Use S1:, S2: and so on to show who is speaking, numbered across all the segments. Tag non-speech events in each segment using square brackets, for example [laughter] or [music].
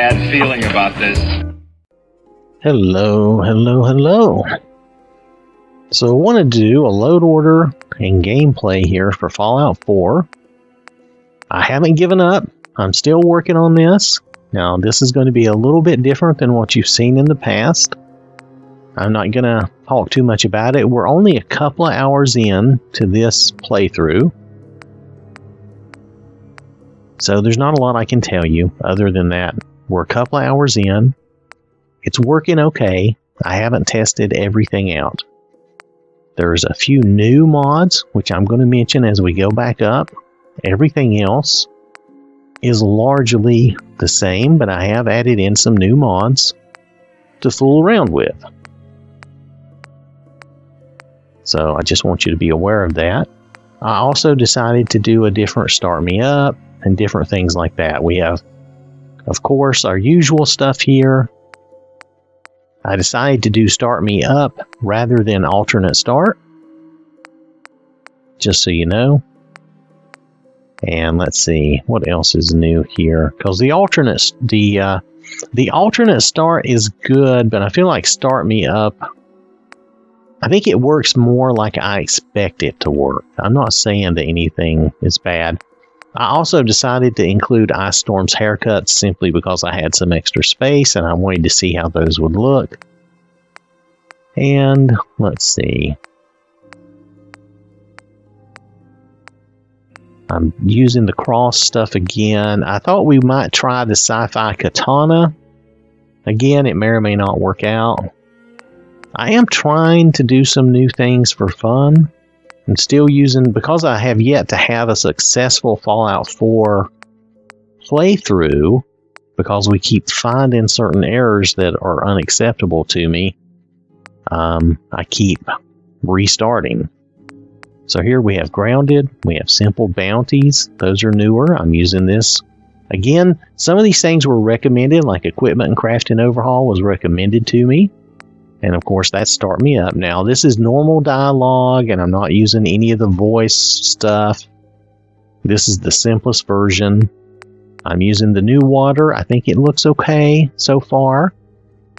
S1: bad feeling about this.
S2: Hello, hello, hello. So I want to do a load order and gameplay here for Fallout 4. I haven't given up. I'm still working on this. Now, this is going to be a little bit different than what you've seen in the past. I'm not going to talk too much about it. We're only a couple of hours in to this playthrough. So there's not a lot I can tell you other than that. We're a couple hours in. It's working okay. I haven't tested everything out. There's a few new mods, which I'm going to mention as we go back up. Everything else is largely the same, but I have added in some new mods to fool around with. So I just want you to be aware of that. I also decided to do a different Start Me Up and different things like that. We have, of course, our usual stuff here. I decided to do Start Me Up rather than Alternate Start, just so you know. And let's see what else is new here, because the alternate the uh, the alternate start is good, but I feel like Start Me Up. I think it works more like I expect it to work. I'm not saying that anything is bad. I also decided to include Ice Storm's haircuts simply because I had some extra space and I wanted to see how those would look. And let's see. I'm using the cross stuff again. I thought we might try the sci-fi katana. Again, it may or may not work out. I am trying to do some new things for fun. I'm still using, because I have yet to have a successful Fallout 4 playthrough, because we keep finding certain errors that are unacceptable to me, um, I keep restarting. So here we have grounded, we have simple bounties. Those are newer. I'm using this. Again, some of these things were recommended, like equipment and crafting overhaul was recommended to me. And of course, that start me up. Now, this is normal dialogue, and I'm not using any of the voice stuff. This is the simplest version. I'm using the new water. I think it looks okay so far.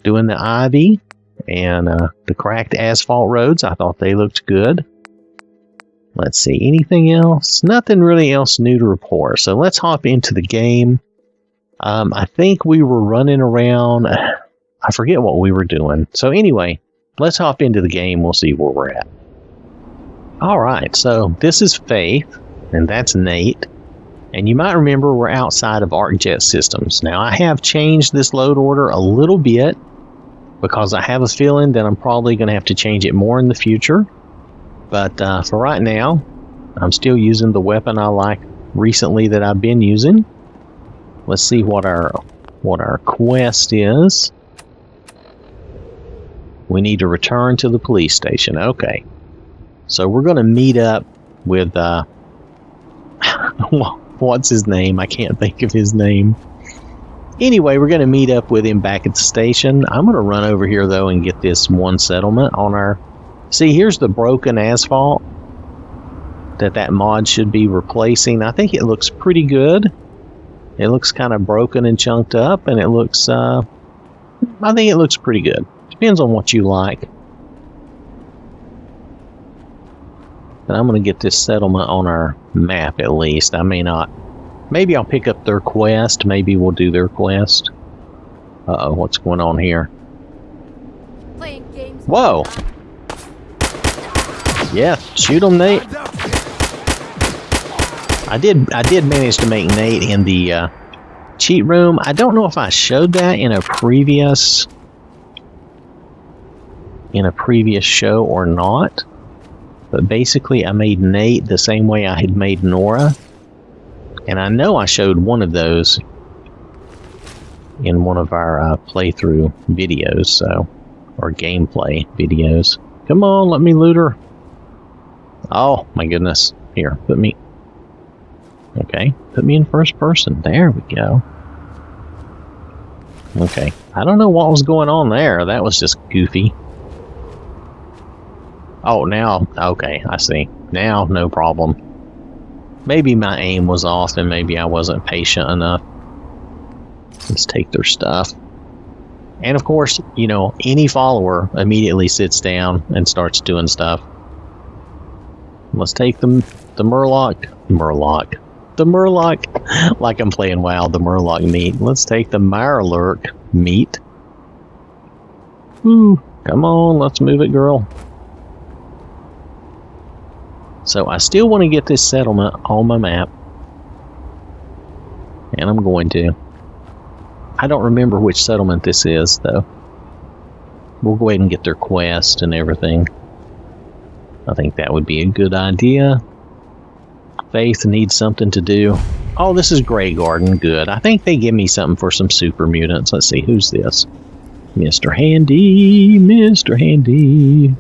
S2: Doing the ivy and uh, the cracked asphalt roads. I thought they looked good. Let's see, anything else? Nothing really else new to report. So let's hop into the game. Um, I think we were running around. I forget what we were doing. So anyway, let's hop into the game. We'll see where we're at. All right, so this is Faith, and that's Nate. And you might remember we're outside of ArcJet Systems. Now, I have changed this load order a little bit because I have a feeling that I'm probably going to have to change it more in the future. But uh, for right now, I'm still using the weapon I like recently that I've been using. Let's see what our what our quest is. We need to return to the police station. Okay. So we're going to meet up with, uh, [laughs] what's his name? I can't think of his name. Anyway, we're going to meet up with him back at the station. I'm going to run over here, though, and get this one settlement on our. See, here's the broken asphalt that that mod should be replacing. I think it looks pretty good. It looks kind of broken and chunked up, and it looks, uh, I think it looks pretty good. Depends on what you like. But I'm going to get this settlement on our map at least. I may not. Maybe I'll pick up their quest. Maybe we'll do their quest. Uh oh, what's going on here? Whoa! Yeah, shoot him, Nate. I did. I did manage to make Nate in the uh, cheat room. I don't know if I showed that in a previous in a previous show or not. But basically, I made Nate the same way I had made Nora. And I know I showed one of those in one of our uh, playthrough videos, so or gameplay videos. Come on, let me loot her. Oh my goodness! Here, put me. Okay, put me in first person. There we go. Okay, I don't know what was going on there. That was just goofy. Oh, now, okay, I see. Now, no problem. Maybe my aim was off and maybe I wasn't patient enough. Let's take their stuff. And of course, you know, any follower immediately sits down and starts doing stuff. Let's take them the Murloc Murloc. The Murloc [laughs] like I'm playing WoW, the Murloc meat. Let's take the Mirelurk meat. Ooh, come on, let's move it, girl. So I still want to get this settlement on my map. And I'm going to. I don't remember which settlement this is, though. We'll go ahead and get their quest and everything. I think that would be a good idea. Faith needs something to do. Oh, this is Graygarden. Good. I think they give me something for some super mutants. Let's see, who's this? Mr. Handy, Mr. Handy.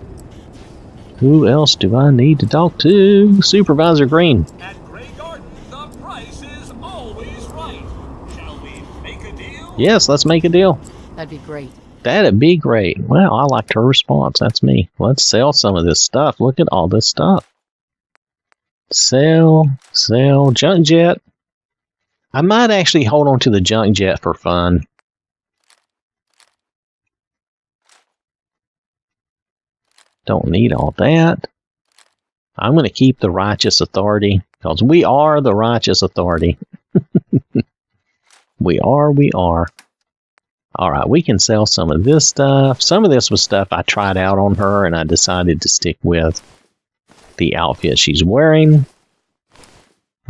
S2: Who else do I need to talk to? Supervisor Green.
S1: At Graygarden, the price is always right. Shall we make a deal?
S2: Yes, let's make a deal.
S3: That'd be great.
S2: That'd be great. Well, I liked her response. That's me. Let's sell some of this stuff. Look at all this stuff. Sell, sell, junk jet. I might actually hold on to the junk jet for fun. Don't need all that. I'm going to keep the righteous authority because we are the righteous authority. [laughs] we are, we are. All right, we can sell some of this stuff. Some of this was stuff I tried out on her and I decided to stick with the outfit she's wearing.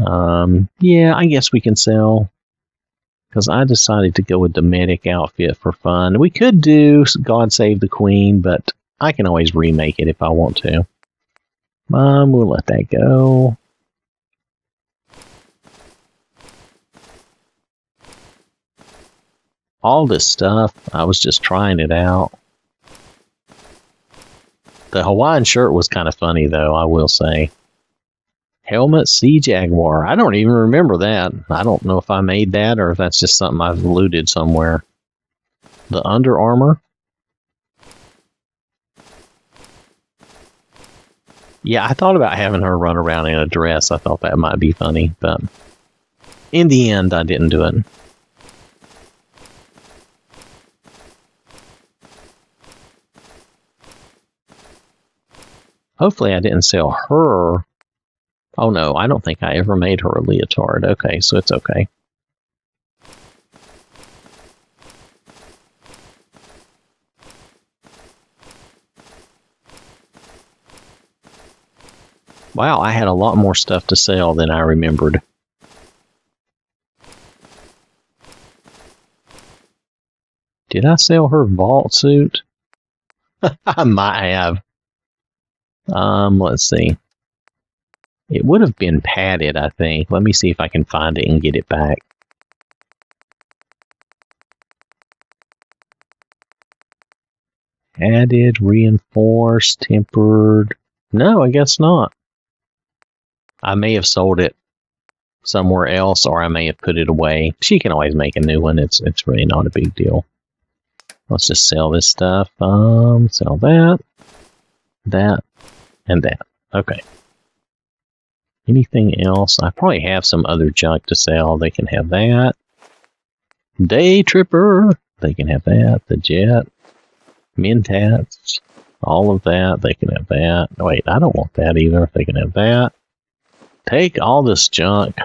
S2: Um, yeah, I guess we can sell because I decided to go with the medic outfit for fun. We could do God Save the Queen, but I can always remake it if I want to. Um, we'll let that go. All this stuff, I was just trying it out. The Hawaiian shirt was kind of funny, though, I will say. Helmet Sea Jaguar. I don't even remember that. I don't know if I made that or if that's just something I've looted somewhere. The Under Armour. Yeah, I thought about having her run around in a dress. I thought that might be funny, but in the end, I didn't do it. Hopefully, I didn't sell her. Oh no, I don't think I ever made her a leotard. Okay, so it's okay. Wow, I had a lot more stuff to sell than I remembered. Did I sell her vault suit? [laughs] I might have. Um, let's see. It would have been padded, I think. Let me see if I can find it and get it back. Added, reinforced, tempered. No, I guess not. I may have sold it somewhere else or I may have put it away. She can always make a new one. It's it's really not a big deal. Let's just sell this stuff. Um, sell that, that, and that. Okay. Anything else? I probably have some other junk to sell. They can have that. Day Tripper. They can have that. The Jet. Mentats. All of that. They can have that. Wait, I don't want that either. They can have that. Take all this junk.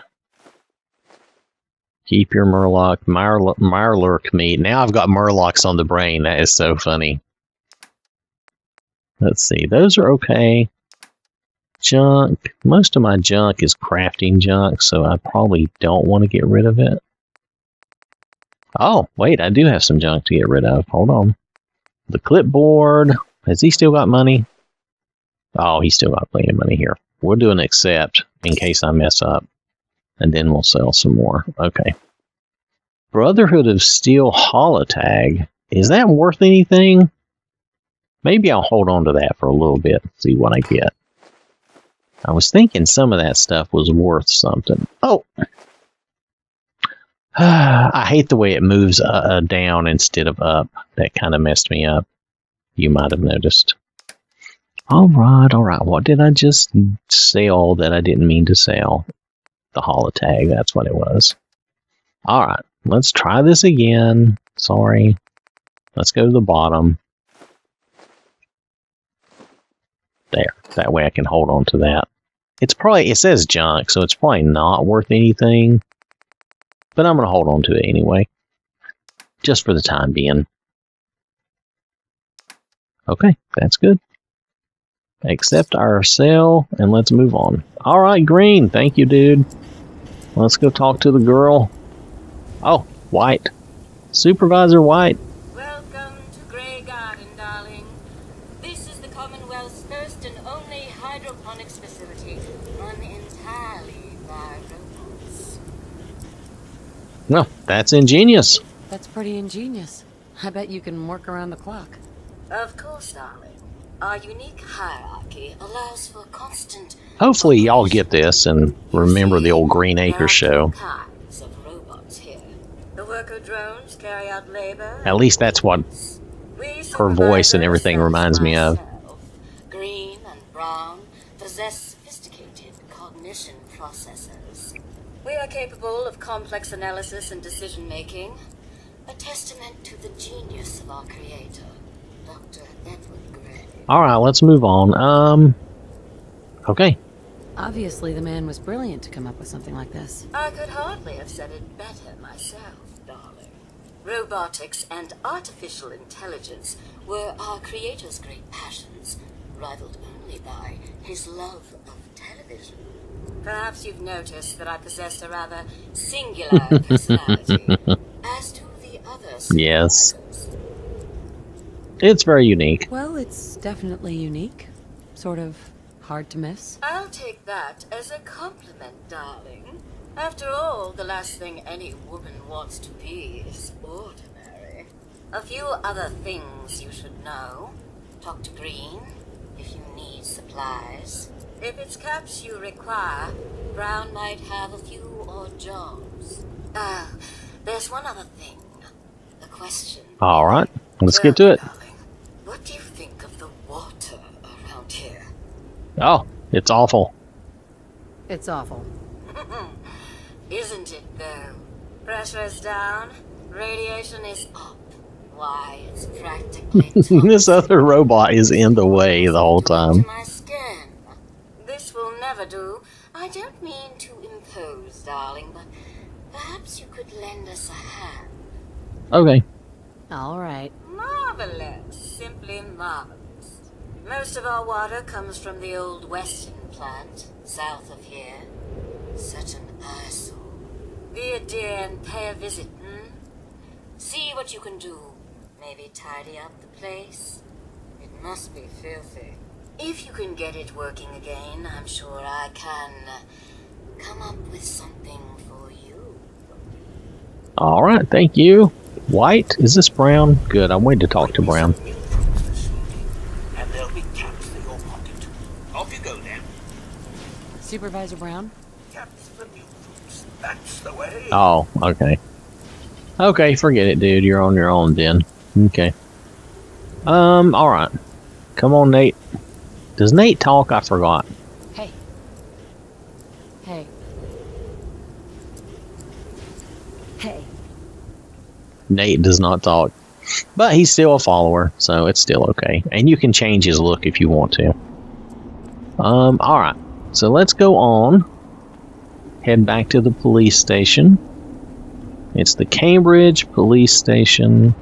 S2: Keep your Murloc, Mirelurk meat. Now I've got Murlocs on the brain. That is so funny. Let's see. Those are okay. Junk. Most of my junk is crafting junk, so I probably don't want to get rid of it. Oh, wait. I do have some junk to get rid of. Hold on. The clipboard. Has he still got money? Oh, he's still got plenty of money here. We're doing accept in case I mess up. And then we'll sell some more. Okay. Brotherhood of Steel Holotag. Is that worth anything? Maybe I'll hold on to that for a little bit, see what I get. I was thinking some of that stuff was worth something. Oh! [sighs] I hate the way it moves uh, uh, down instead of up. That kind of messed me up. You might have noticed. All right, all right. What did I just sell that I didn't mean to sell? The holotag, that's what it was. All right. let's try this again. Sorry. Let's go to the bottom. There. That way I can hold on to that. It's probably, it says junk, so it's probably not worth anything. But I'm going to hold on to it anyway. Just for the time being. Okay, that's good. Accept our sale and let's move on. Alright, Green. Thank you, dude. Let's go talk to the girl. Oh, White. Supervisor White.
S3: Welcome to Graygarden, darling. This is the Commonwealth's first and only hydroponics facility run entirely by robots.
S2: Well, that's ingenious.
S4: That's pretty ingenious. I bet you can work around the clock.
S3: Of course, darling. Our unique hierarchy allows for constant.
S2: Hopefully, y'all get this and remember the old Green Acre show.
S3: two kinds of robots here. The worker drones carry out labor.
S2: At least that's what her voice and everything reminds me of.
S3: Green and Brown possess sophisticated cognition processors. We are capable of complex analysis and decision making, a testament to the genius of our creator, Dr. Edward Gray.
S2: All right, let's move on. Um, okay.
S4: Obviously, the man was brilliant to come up with something like this.
S3: I could hardly have said it better myself, darling. Robotics and artificial intelligence were our creator's great passions, rivaled only by his love of television. Perhaps you've noticed that I possess a rather singular [laughs] personality. As to the others.
S2: Yes. It's very unique.
S4: Well, it's definitely unique. Sort of hard to miss.
S3: I'll take that as a compliment, darling. After all, the last thing any woman wants to be is ordinary. A few other things you should know. Talk to Green if you need supplies. If it's caps you require, Brown might have a few odd jobs. Ah, there's one other thing. A question.
S2: All right, let's get to it.
S3: Darling, what do you think of the water around here?
S2: Oh, it's awful.
S4: It's awful. [laughs]
S3: Isn't it though? Pressure is down, radiation is up. Why, it's practically [laughs]
S2: this other robot is in the way the whole time.
S3: my skin. This will never do. I don't mean to impose, darling, but perhaps you could lend us a hand.
S2: Okay.
S4: All right.
S3: Marvelous, simply marvelous. Most of our water comes from the old western plant, south of here. Such an eyesore. Be a dear and pay a visit, hmm? See what you can do. Maybe tidy up the place. It must be filthy. If you can get it working again, I'm sure I can uh, come up with something for you.
S2: All right, thank you. White? Is this Brown? Good, I'm waiting to talk to Brown.
S1: And there'll be caps for your pocket. Off you go then.
S4: Supervisor Brown?
S1: Caps for new fruits. That's the way.
S2: Oh, okay. Okay, forget it, dude. You're on your own then. Okay. Um, all right. Come on, Nate. Does Nate talk? I forgot.
S4: Hey. Hey. Hey.
S2: Nate does not talk. But he's still a follower, so it's still okay. And you can change his look if you want to. Um, alright. So let's go on. Head back to the police station. It's the Cambridge Police Station.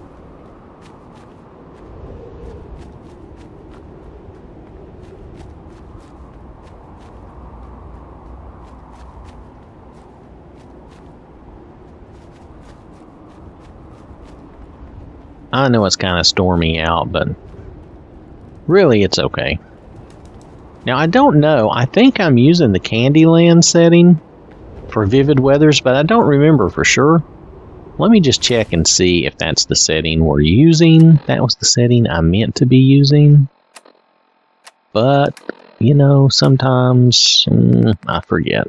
S2: I know it's kind of stormy out, but really it's okay. Now, I don't know. I think I'm using the Candyland setting for Vivid Weathers, but I don't remember for sure. Let me just check and see if that's the setting we're using. That was the setting I meant to be using. But, you know, sometimes mm, I forget.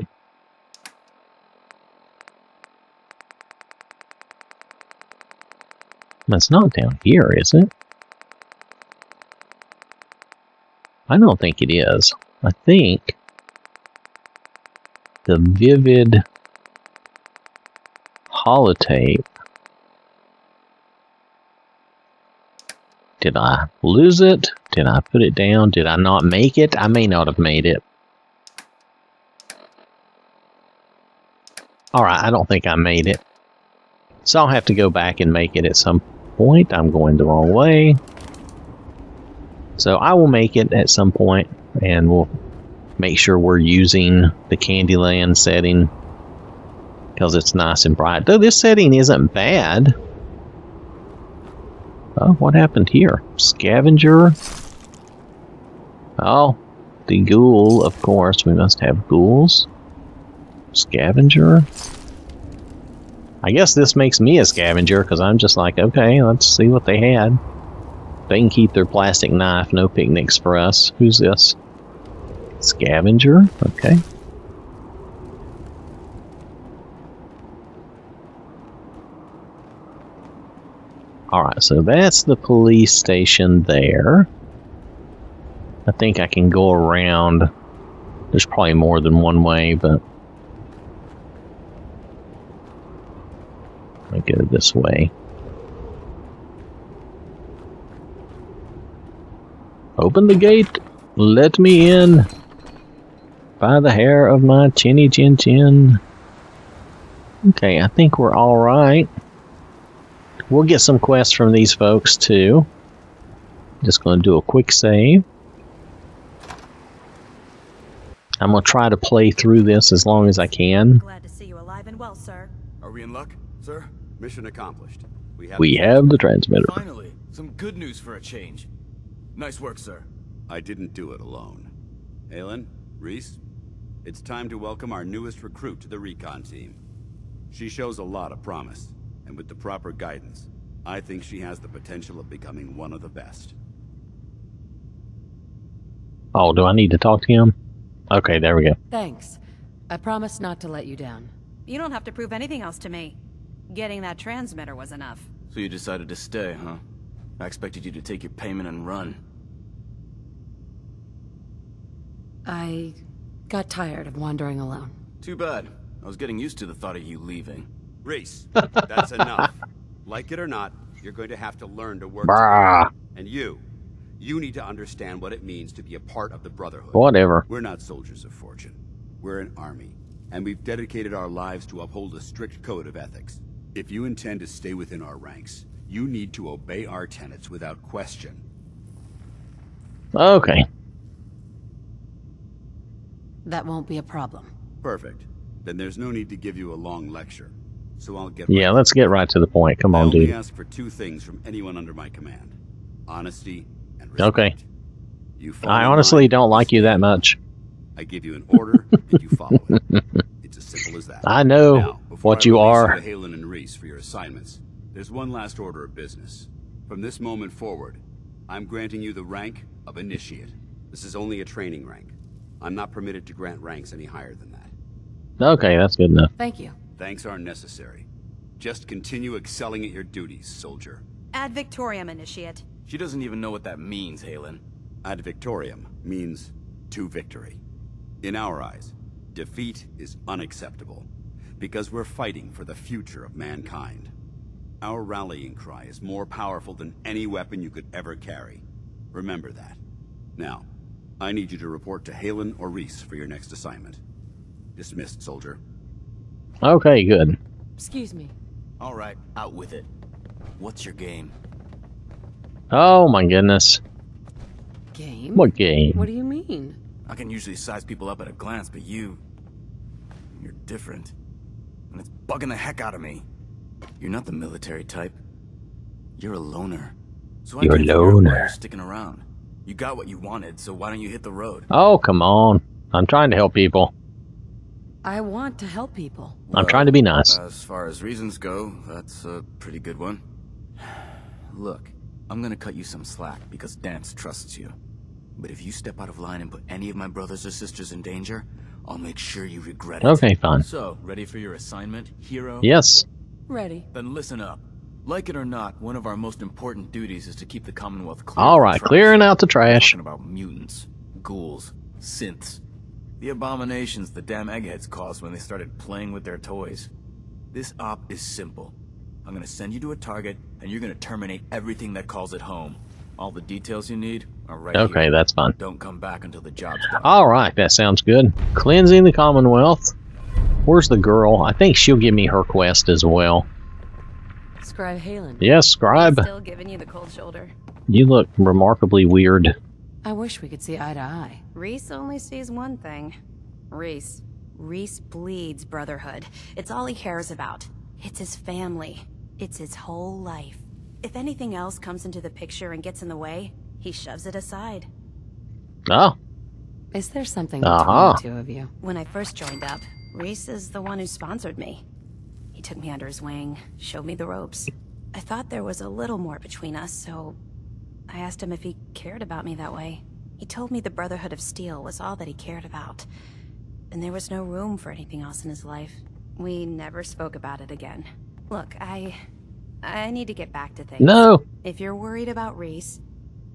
S2: It's not down here, is it? I don't think it is. I think the vivid holotape. Did I lose it? Did I put it down? Did I not make it? I may not have made it. Alright, I don't think I made it. So I'll have to go back and make it at some point. I'm going the wrong way. So I will make it at some point and we'll make sure we're using the Candyland setting because it's nice and bright. Though this setting isn't bad. Oh, what happened here? Scavenger? Oh, the ghoul, of course. We must have ghouls. Scavenger? I guess this makes me a scavenger because I'm just like, okay, let's see what they had. They can keep their plastic knife, no picnics for us. Who's this? Scavenger? Okay. Alright, so that's the police station there. I think I can go around. There's probably more than one way, but. I go this way. Open the gate. Let me in. By the hair of my chinny chin chin. Okay, I think we're alright. We'll get some quests from these folks too. Just going to do a quick save. I'm going to try to play through this as long as I can.
S5: Glad to see you alive and well, sir.
S6: Are we in luck, sir? Mission accomplished. We have.
S2: We have the transmitter.
S7: Finally, some good news for a change. Nice work, sir.
S6: I didn't do it alone. Haylen, Rhys, it's time to welcome our newest recruit to the recon team. She shows a lot of promise, and with the proper guidance, I think she has the potential of becoming one of the best.
S2: Oh, do I need to talk to him? Okay, there we go.
S4: Thanks. I promise not to let you down.
S5: You don't have to prove anything else to me. Getting that transmitter was enough.
S7: So you decided to stay, huh? I expected you to take your payment and run.
S4: I got tired of wandering alone.
S7: Too bad. I was getting used to the thought of you leaving.
S6: Rhys, that's enough. [laughs] Like it or not, you're going to have to learn to work
S2: Brah.
S6: together. And you, you need to understand what it means to be a part of the Brotherhood.
S2: Whatever.
S6: We're not soldiers of fortune. We're an army, and we've dedicated our lives to uphold a strict code of ethics. If you intend to stay within our ranks, you need to obey our tenets without question.
S2: Okay.
S4: That won't be a problem.
S6: Perfect. Then there's no need to give you a long lecture. So I'll get
S2: Yeah,
S6: right
S2: let's get right to the point. Come
S6: I
S2: on,
S6: only
S2: dude.
S6: ask for two things from anyone under my command. Honesty and respect.
S2: Okay.
S6: You fall
S2: I honestly
S6: line,
S2: don't like you that much.
S6: I give you an order, and you follow it. [laughs] It's as simple as that.
S2: I know
S6: Now,
S2: what
S6: I
S2: you are.
S6: Haylen and Rhys for your assignments, there's one last order of business. From this moment forward, I'm granting you the rank of Initiate. This is only a training rank. I'm not permitted to grant ranks any higher than that.
S2: Okay, that's good enough.
S4: Thank you.
S6: Thanks aren't necessary. Just continue excelling at your duties, soldier.
S5: Ad Victoriam, Initiate.
S7: She doesn't even know what that means, Haylen.
S6: Ad victoriam means to victory. In our eyes, defeat is unacceptable because we're fighting for the future of mankind. Our rallying cry is more powerful than any weapon you could ever carry. Remember that. Now, I need you to report to Haylen or Rhys for your next assignment. Dismissed, soldier.
S2: Okay, good.
S4: Excuse me.
S7: All right, out with it. What's your game?
S2: Oh my goodness.
S4: Game?
S2: What game?
S4: What do you mean?
S7: I can usually size people up at a glance, but you... You're different. And it's bugging the heck out of me. You're not the military type. You're a loner. So I
S2: You're a
S7: can't figure out why
S2: loner.
S7: You're sticking around. You got what you wanted, so why don't you hit the road?
S2: Oh, come on. I'm trying to help people.
S4: I want to help people.
S2: I'm trying to be nice.
S7: As far as reasons go, that's a pretty good one. [sighs] Look, I'm gonna cut you some slack because Danse trusts you. But if you step out of line and put any of my brothers or sisters in danger, I'll make sure you regret it.
S2: Okay, fine.
S7: So, ready for your assignment, hero?
S2: Yes.
S4: Ready.
S7: Then listen up. Like it or not, one of our most important duties is to keep the Commonwealth clear.
S2: All
S7: of
S2: right,
S7: trash.
S2: clearing out the trash.
S7: Talking about mutants, ghouls, synths. The abominations the damn eggheads caused when they started playing with their toys. This op is simple. I'm gonna send you to a target, and you're gonna terminate everything that calls it home. All the details you need are right
S2: Okay,
S7: here.
S2: that's fine.
S7: Don't come back until the job's done.
S2: All right, that sounds good. Cleansing the Commonwealth. Where's the girl? I think she'll give me her quest as well.
S4: Scribe Haylen.
S2: Yes, Scribe,
S5: Still giving you the cold shoulder.
S2: you look remarkably weird.
S4: I wish we could see eye to eye.
S5: Rhys only sees one thing. Rhys. Rhys bleeds brotherhood. It's all he cares about. It's his family. It's his whole life. If anything else comes into the picture and gets in the way, he shoves it aside.
S2: Oh,
S4: Is there something
S2: Uh-huh.
S4: between the two of you?
S5: When I first joined up, Rhys is the one who sponsored me. He took me under his wing, showed me the ropes. I thought there was a little more between us, so I asked him if he cared about me that way. He told me the Brotherhood of Steel was all that he cared about, and there was no room for anything else in his life. We never spoke about it again. Look, I... I need to get back to things.
S2: no.
S5: If you're worried about Rhys,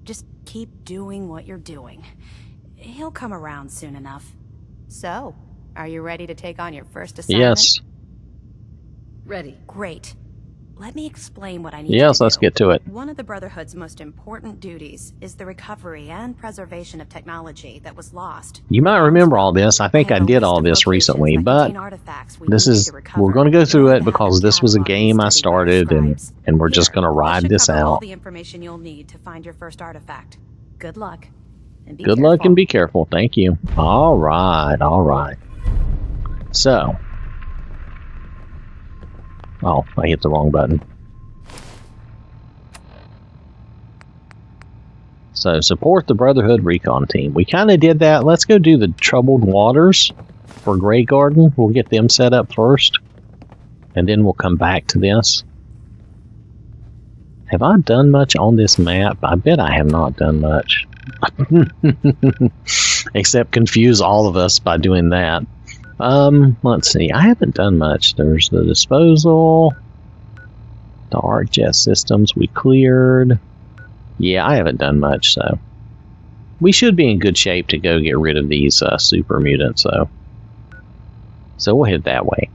S5: just keep doing what you're doing. He'll come around soon enough. So, are you ready to take on your first assignment?
S2: Yes.
S4: Ready.
S5: Great. Let me explain what I need
S2: Yes,
S5: to
S2: let's
S5: do.
S2: get to it.
S5: One of the Brotherhood's most important duties is the recovery and preservation of technology that was lost.
S2: You might remember all this. I think I did all this recently, but
S5: contain artifacts we
S2: this is we're going to go through it because this was a game I
S5: studied by the
S2: started and and we're just going to ride this
S5: cover all
S2: out.
S5: the information you'll need to find your first artifact. Good luck. And be
S2: Good luck and be careful. Thank you. All right, all right. So, oh, I hit the wrong button. So, support the Brotherhood Recon Team. We kind of did that. Let's go do the Troubled Waters for Graygarden. We'll get them set up first, and then we'll come back to this. Have I done much on this map? I bet I have not done much. [laughs] Except confuse all of us by doing that. Um, let's see. I haven't done much. There's the disposal. The jet systems we cleared. Yeah, I haven't done much, so. We should be in good shape to go get rid of these uh, super mutants, though. So we'll head that way.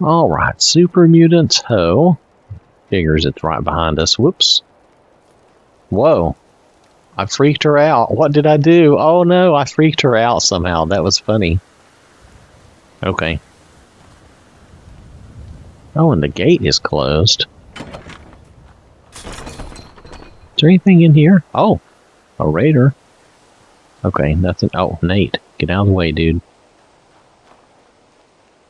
S2: Alright, Super Mutants Ho. Figures it's right behind us. Whoops. Whoa. I freaked her out. What did I do? Oh no, I freaked her out somehow. That was funny. Okay. Oh, and the gate is closed. Is there anything in here? Oh, a raider. Okay, nothing. Oh, Nate, get out of the way, dude.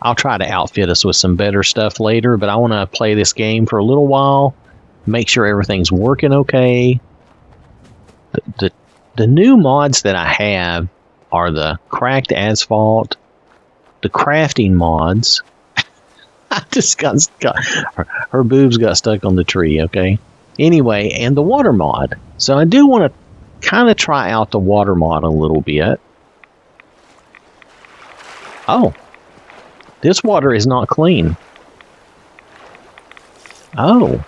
S2: I'll try to outfit us with some better stuff later, but I want to play this game for a little while, make sure everything's working okay. The, the, the new mods that I have are the cracked asphalt, the crafting mods. [laughs] I just got, got her, her boobs got stuck on the tree, okay? Anyway, and the water mod. So I do want to kind of try out the water mod a little bit. Oh, this water is not clean. Oh.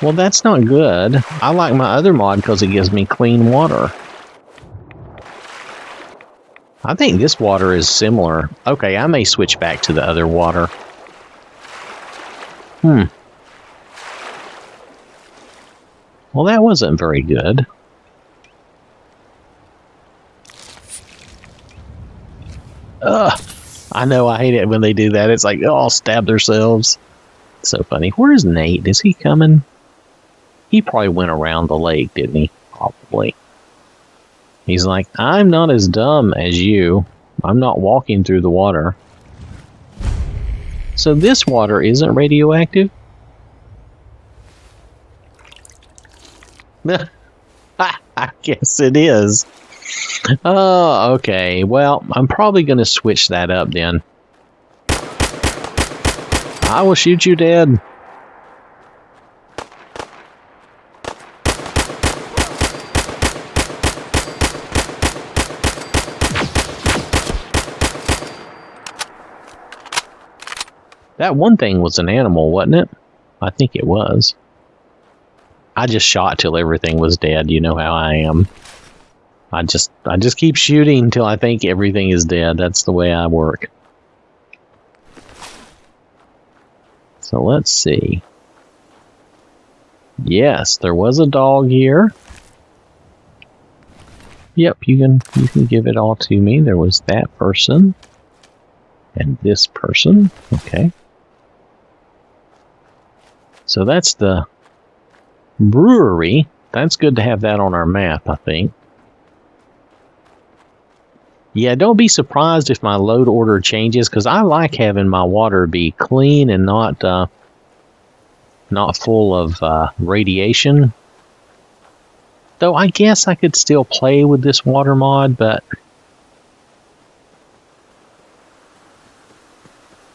S2: Well, that's not good. I like my other mod because it gives me clean water. I think this water is similar. Okay, I may switch back to the other water. Hmm. Well, that wasn't very good. Ugh. I know I hate it when they do that. It's like, they all stab themselves. So funny. Where's Nate? Is he coming? He probably went around the lake, didn't he? Probably. He's like, I'm not as dumb as you. I'm not walking through the water. So this water isn't radioactive? [laughs] I guess it is. Oh, okay. Well, I'm probably going to switch that up then. I will shoot you dead. That one thing was an animal, wasn't it? I think it was. I just shot till everything was dead. You know how I am. I just I just keep shooting until I think everything is dead. That's the way I work. So let's see. Yes, there was a dog here. Yep, you can you can give it all to me. There was that person and this person. Okay. So that's the brewery. That's good to have that on our map, I think. Yeah, don't be surprised if my load order changes because I like having my water be clean and not uh, not full of uh, radiation. Though I guess I could still play with this water mod, but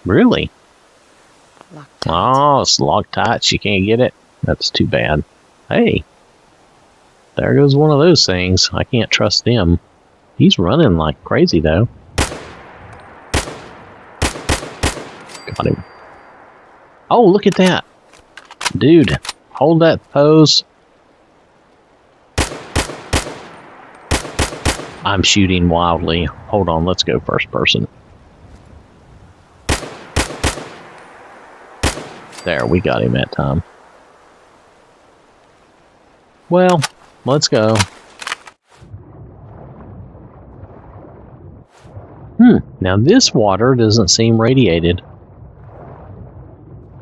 S2: really, oh, it's Loctite. You can't get it. That's too bad. Hey, there goes one of those things. I can't trust them. He's running like crazy though. Got him. Oh, look at that. Dude, hold that pose. I'm shooting wildly. Hold on, let's go first person. There, we got him that time. Well, let's go. Hmm, now this water doesn't seem radiated.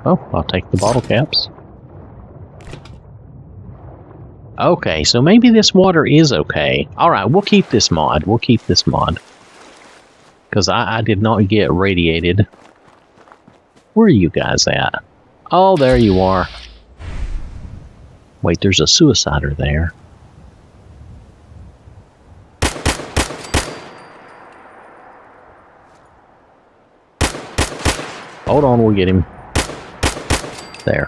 S2: Oh, I'll take the bottle caps. Okay, so maybe this water is okay. Alright, we'll keep this mod. We'll keep this mod. Because I, I did not get radiated. Where are you guys at? Oh, there you are. Wait, there's a suicider there. Hold on, we'll get him. There.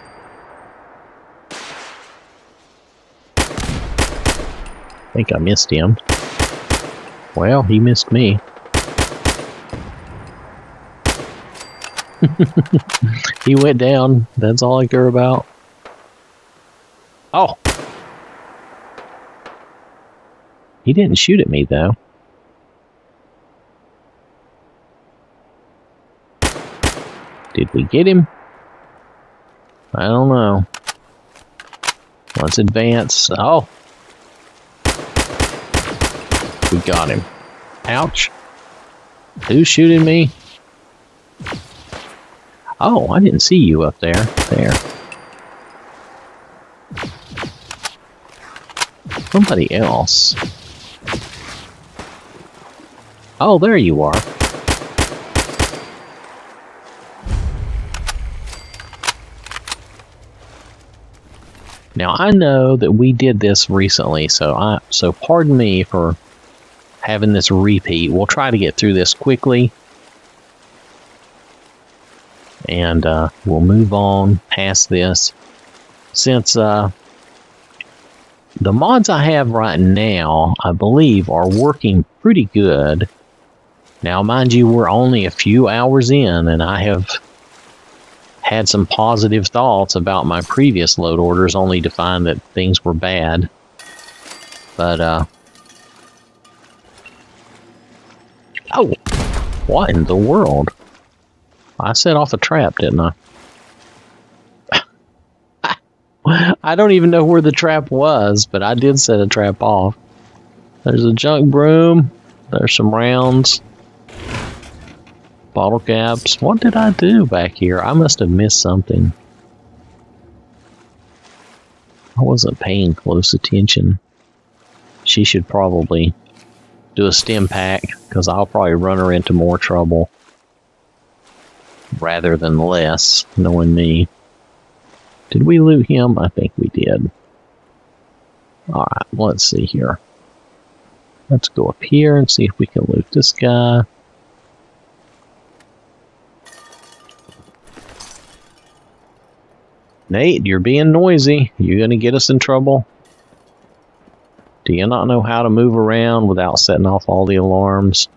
S2: I think I missed him. Well, he missed me. [laughs] he went down. That's all I care about. Oh! He didn't shoot at me, though. Did we get him? I don't know. Let's advance. Oh! We got him. Ouch. Who's shooting me? Oh, I didn't see you up there. There. Somebody else. Oh, there you are. Now I know that we did this recently, so I so pardon me for having this repeat. We'll try to get through this quickly. And uh, we'll move on past this. Since uh, the mods I have right now, I believe, are working pretty good. Now, mind you, we're only a few hours in, and I have had some positive thoughts about my previous load orders, only to find that things were bad. But, uh, Oh! What in the world? I set off a trap, didn't I? [laughs] I don't even know where the trap was, but I did set a trap off. There's a junk broom. There's some rounds. Bottle caps. What did I do back here? I must have missed something. I wasn't paying close attention. She should probably do a stimpak because I'll probably run her into more trouble rather than less, knowing me. Did we loot him? I think we did. Alright, let's see here. Let's go up here and see if we can loot this guy. Nate, you're being noisy. You're going to get us in trouble. Do you not know how to move around without setting off all the alarms?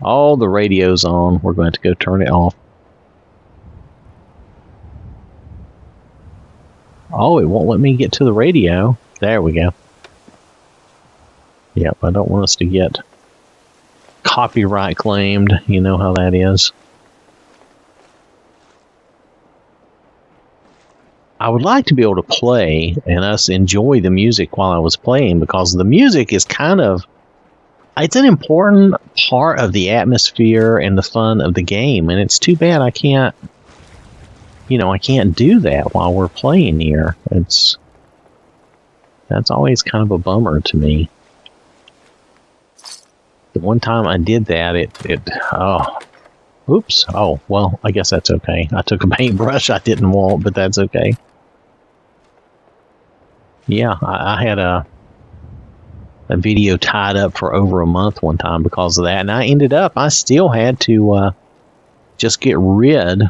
S2: All the radio's on. We're going to go turn it off. Oh, it won't let me get to the radio. There we go. Yep, I don't want us to get copyright claimed. You know how that is. I would like to be able to play and us enjoy the music while I was playing because the music is kind of it's an important part of the atmosphere and the fun of the game and it's too bad I can't you know, I can't do that while we're playing here. It's that's always kind of a bummer to me. The one time I did that, it it oh, oops. Oh well, I guess that's okay. I took a [laughs] paintbrush I didn't want, but that's okay. Yeah, I, I had a a video tied up for over a month one time because of that, and I ended up I still had to uh, just get rid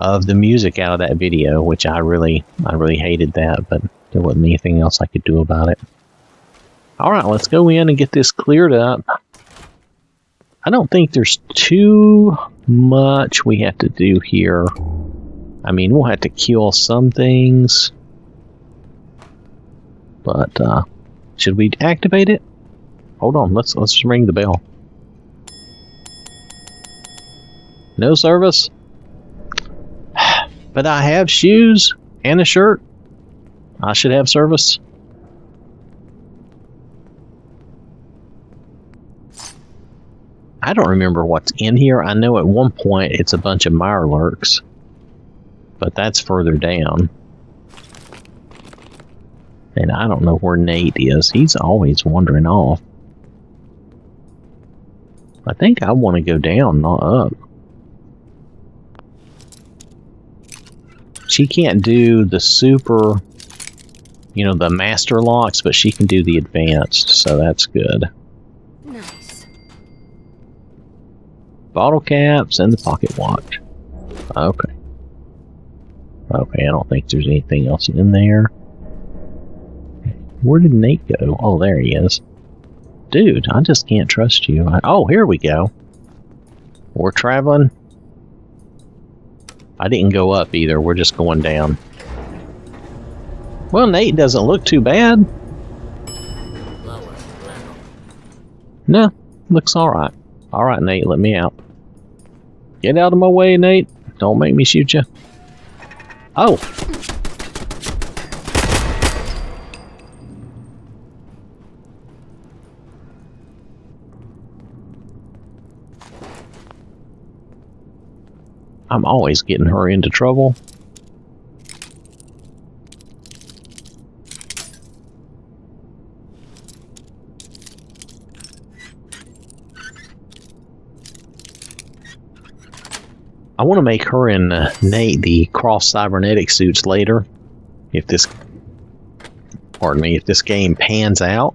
S2: of the music out of that video, which I really, I really hated that, but there wasn't anything else I could do about it. All right, let's go in and get this cleared up. I don't think there's too much we have to do here. I mean, we'll have to kill some things. But, uh, should we activate it? Hold on, let's, let's ring the bell. No service? [sighs] But I have shoes and a shirt. I should have service. I don't remember what's in here. I know at one point it's a bunch of Mirelurks. But that's further down. And I don't know where Nate is. He's always wandering off. I think I want to go down, not up. she can't do the super, you know, the master locks, but she can do the advanced, so that's good. Bottle caps and the pocket watch. Okay. Okay, I don't think there's anything else in there. Where did Nate go? Oh, there he is. Dude, I just can't trust you. I, oh, here we go. We're traveling I didn't go up either. We're just going down. Well, Nate doesn't look too bad. No, looks alright. Alright, Nate, let me out. Get out of my way, Nate. Don't make me shoot you. Oh! I'm always getting her into trouble. I want to make her and uh, Nate the cross cybernetic suits later. If this, pardon me, if this game pans out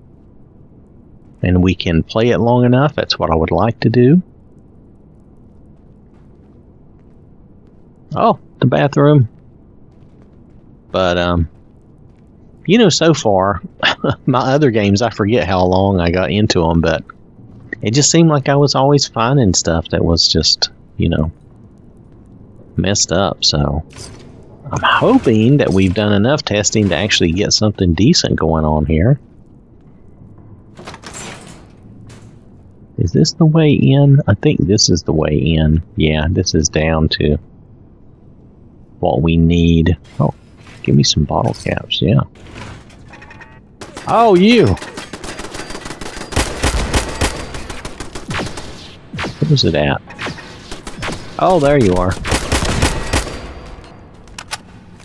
S2: and we can play it long enough, that's what I would like to do. Oh, the bathroom. But um you know so far [laughs] my other games I forget how long I got into them, but it just seemed like I was always finding stuff that was just, you know, messed up. So I'm hoping that we've done enough testing to actually get something decent going on here. Is this the way in? I think this is the way in. Yeah, this is down to what we need. Oh, give me some bottle caps, yeah. Oh, you! Where's it at? Oh, there you are.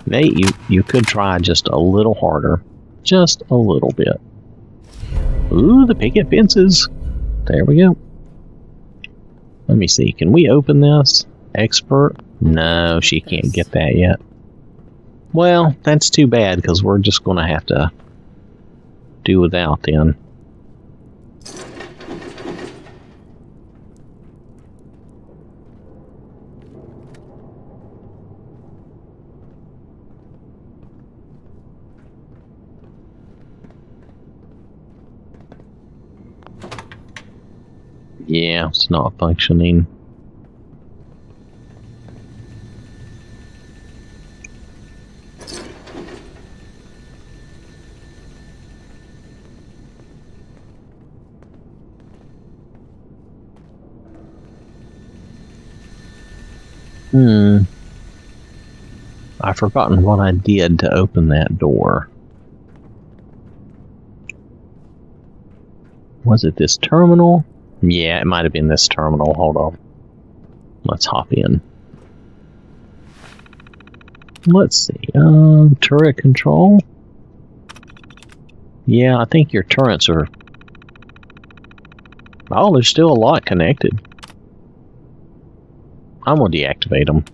S2: Nate, you, you could try just a little harder. Just a little bit. Ooh, the picket fences. There we go. Let me see. Can we open this? Expert? No, she can't get that yet. Well, that's too bad because we're just going to have to do without then. Yeah, it's not functioning. Hmm. I've forgotten what I did to open that door. Was it this terminal? Yeah, it might have been this terminal. Hold on. Let's hop in. Let's see. Um, turret control. Yeah, I think your turrets are. Oh, there's still a lot connected. I'm gonna deactivate them.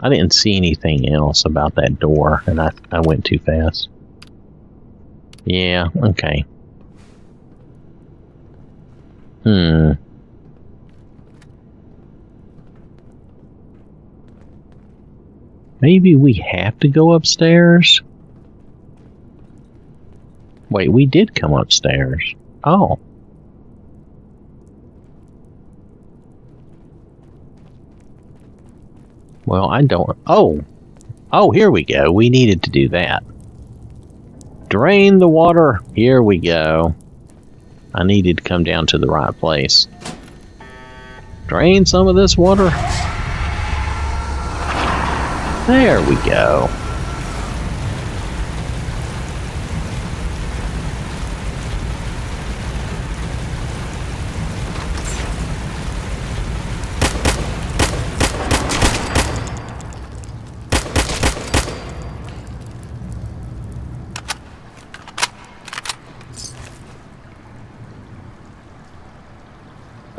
S2: I didn't see anything else about that door, and I, I went too fast. Yeah, okay. Hmm. Maybe we have to go upstairs? Wait, we did come upstairs. Oh. Well, I don't. Oh! Oh, here we go. We needed to do that. Drain the water. Here we go. I needed to come down to the right place. Drain some of this water. There we go.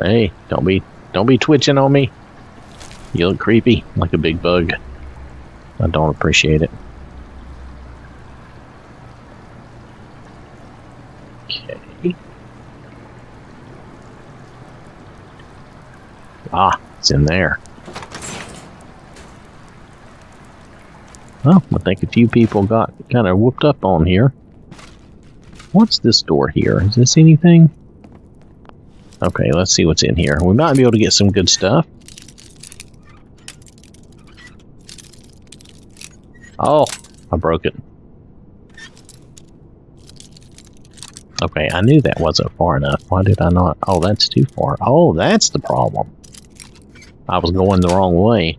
S2: Hey, don't be don't be twitching on me. You look creepy, like a big bug. I don't appreciate it. Okay. Ah, it's in there. Well, I think a few people got kind of whooped up on here. What's this door here? Is this anything? Okay, let's see what's in here. We might be able to get some good stuff. Oh, I broke it. Okay, I knew that wasn't far enough. Why did I not? Oh, that's too far. Oh, that's the problem. I was going the wrong way.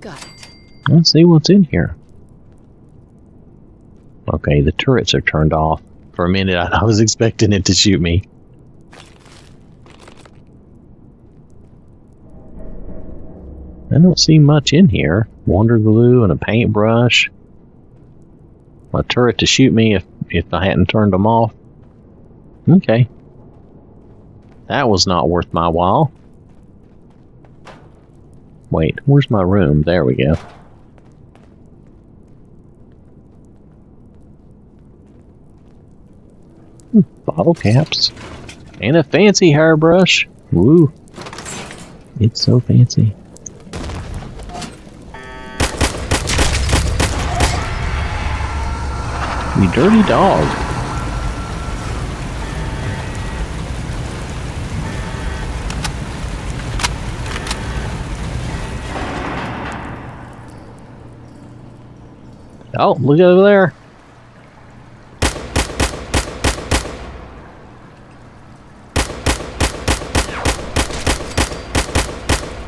S4: Got it.
S2: Let's see what's in here. Okay, the turrets are turned off. For a minute, I [laughs] was expecting it to shoot me. I don't see much in here. Wonder glue and a paintbrush. A turret to shoot me if, if I hadn't turned them off. Okay. That was not worth my while. Wait, where's my room? There we go. Hmm, Bottle caps. And a fancy hairbrush. Woo. It's so fancy. You dirty dog. Oh, look over there.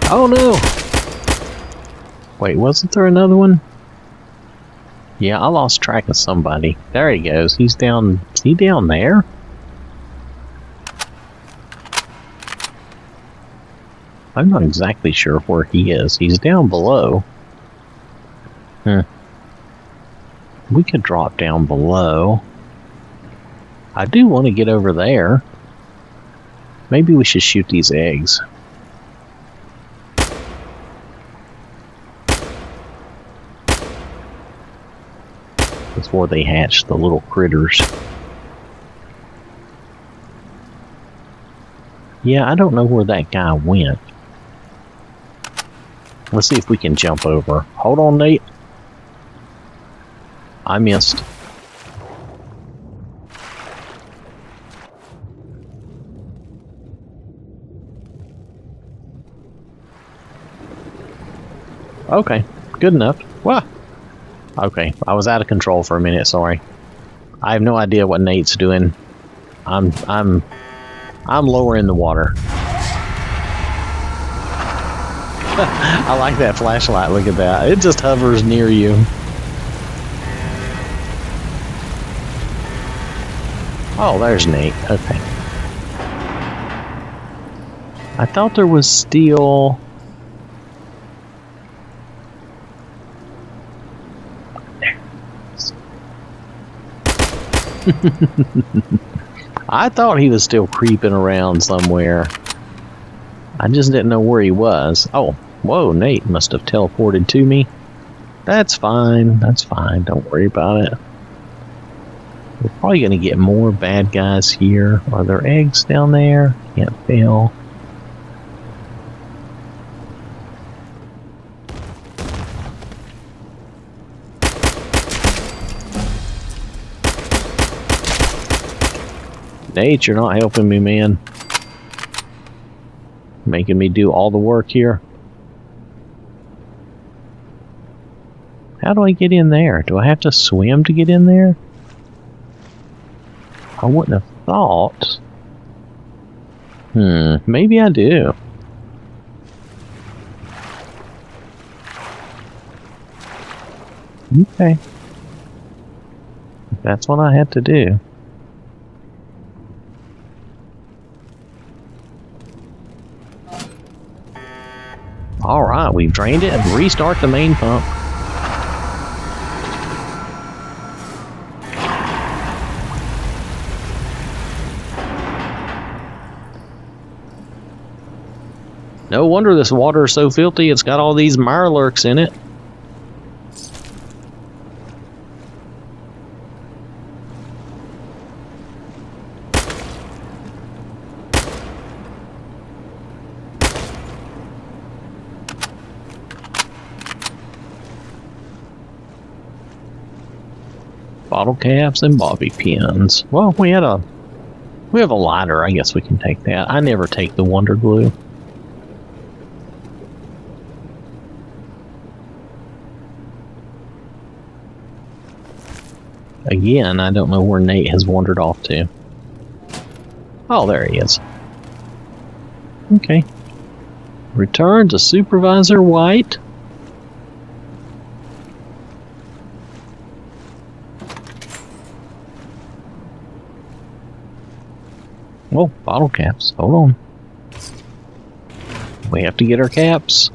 S2: Oh no! Wait, wasn't there another one? Yeah, I lost track of somebody. There he goes. He's down. Is he down there? I'm not exactly sure where he is. He's down below. Hmm. We could drop down below. I do want to get over there. Maybe we should shoot these eggs. Before they hatch the little critters. Yeah, I don't know where that guy went. Let's see if we can jump over. Hold on, Nate. I missed. Okay, good enough. Wow. Okay, I was out of control for a minute, sorry. I have no idea what Nate's doing. I'm I'm I'm lower in the water. [laughs] I like that flashlight. Look at that. It just hovers near you. Oh, there's Nate. Okay. I thought there was steel. [laughs] I thought he was still creeping around somewhere. I just didn't know where he was. Oh, whoa, Nate must have teleported to me. That's fine. That's fine. Don't worry about it. We're probably going to get more bad guys here. Are there eggs down there? Can't tell. Nate, you're not helping me, man. Making me do all the work here. How do I get in there? Do I have to swim to get in there? I wouldn't have thought. Hmm, maybe I do. Okay. That's what I had to do. Alright, we've drained it and restart the main pump. No wonder this water is so filthy, it's got all these mirelurks in it. Bottle caps and bobby pins. Well, we had a we have a lighter. I guess we can take that. I never take the wonder glue. Again, I don't know where Nate has wandered off to. Oh, there he is. Okay. Return to Supervisor White. Oh, bottle caps. Hold on. We have to get our caps.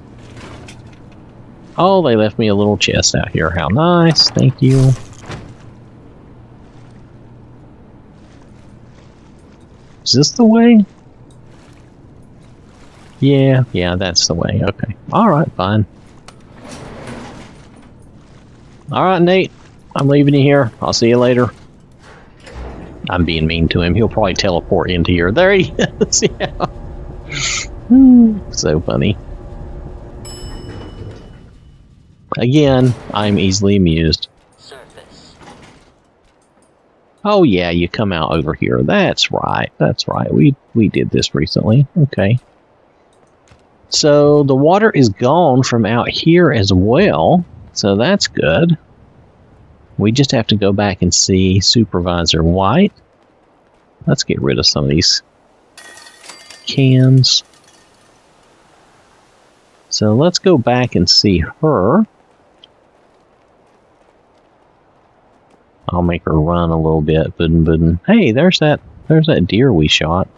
S2: Oh, they left me a little chest out here. How nice. Thank you. Is this the way? Yeah, yeah, that's the way. Okay. Alright, fine. Alright, Nate. I'm leaving you here. I'll see you later. I'm being mean to him. He'll probably teleport into here. There he is. [laughs] yeah. so funny. Again, I'm easily amused.
S3: Surface.
S2: Oh yeah, you come out over here. That's right. That's right. We we did this recently. Okay. So the water is gone from out here as well. So that's good. We just have to go back and see Supervisor White. Let's get rid of some of these cans. So let's go back and see her. I'll make her run a little bit. Budden, budden. Hey, there's that. There's that deer we shot.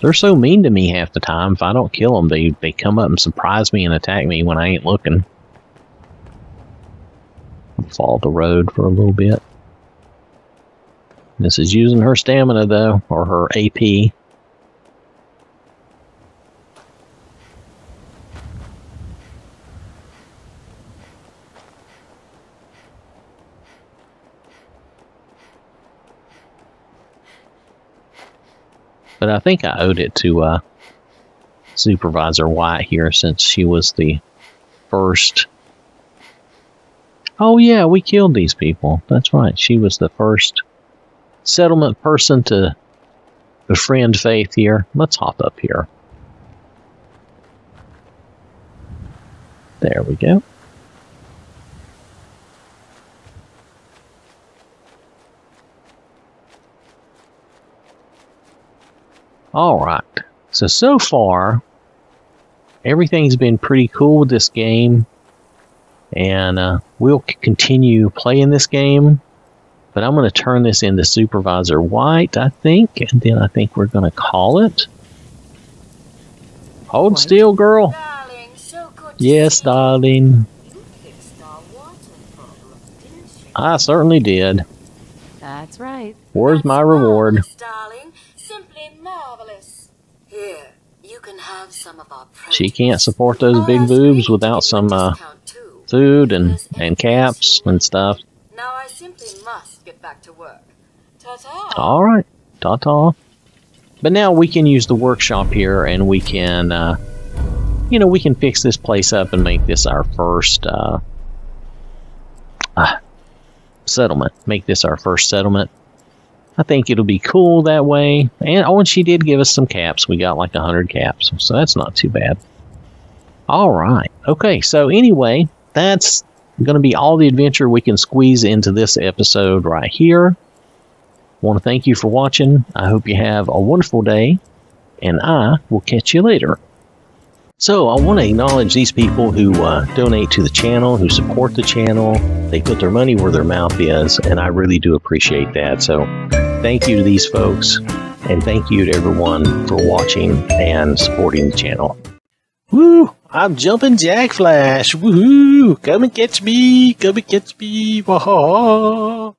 S2: They're so mean to me half the time. If I don't kill them, they they come up and surprise me and attack me when I ain't looking. Follow the road for a little bit. This is using her stamina though, or her AP. But I think I owed it to uh, Supervisor White here since she was the first oh yeah, we killed these people. That's right. She was the first settlement person to befriend Faith here. Let's hop up here. There we go. All right. So, so far, everything's been pretty cool with this game. And uh, we'll continue playing this game. But I'm going to turn this into Supervisor White, I think. And then I think we're going to call it. Hold
S4: White.
S2: still, girl.
S3: Darling, so good
S2: Yes, darling.
S3: You fixed our water problem, didn't you?
S2: I certainly did.
S4: That's right.
S2: Where's
S3: That's
S2: my reward?
S3: darling. Simply marvelous. Here, you can have some of our
S2: She can't support those
S3: Oh,
S2: big boobs without
S3: Give you a
S2: some uh,
S3: discount, too.
S2: Food and, and caps and stuff.
S3: Now I simply must get back to work. Ta-ta.
S2: All right, ta ta. But now we can use the workshop here, and we can, uh, you know, we can fix this place up and make this our first uh, uh, settlement. Make this our first settlement. I think it'll be cool that way. And oh, and she did give us some caps. We got like a hundred caps, so that's not too bad. All right. Okay. So anyway, that's going to be all the adventure we can squeeze into this episode right here want to thank you for watching. I hope you have a wonderful day, and I will catch you later. So, I want to acknowledge these people who uh, donate to the channel, who support the channel. They put their money where their mouth is, and I really do appreciate that. So, thank you to these folks, and thank you to everyone for watching and supporting the channel. Woo! I'm jumping Jack Flash. Woohoo! Come and catch me! Come and catch me! Wahaha!